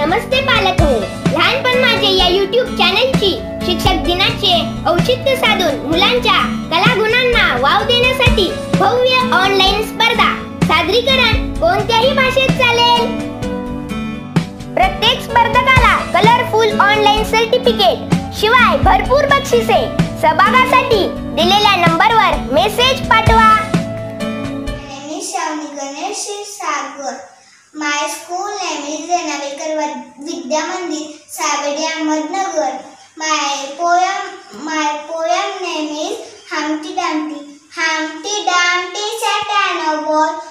नमस्ते पालक हो. लहानपण माझे या युट्यूब चॅनलची शिक्षक दिनाचे औचित्य साधून मुलांच्या कलागुणांना वाव देण्यासाठी भव्य ऑनलाईन स्पर्धा सादरीकरण कोणत्याही भाषेत चालेल? प्रत्येक स्पर्धकाला कलरफुल ऑनलाईन सर्टिफिकेट शिवाय भरपूर बक्षिसे सहभागासाठी दिलेल्या नंबरवर मेसेज पाठवा. My school name is Renavekar Vad- Vidya Mandir, Savadi Ahmednagar. My poem, my poem name is Humpty Dumpty. Humpty Dumpty sat on a wall.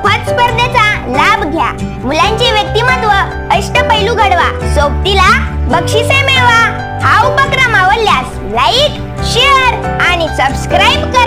मोफत स्पर्धेचा लाभ घ्या. मुलांचे व्यक्तिमत्व अष्टपैलू घडवा. सोबतीला बक्षिसे मिळवा. हा उपक्रम आवडल्यास लाईक शेअर आणि सबस्क्राईब करा.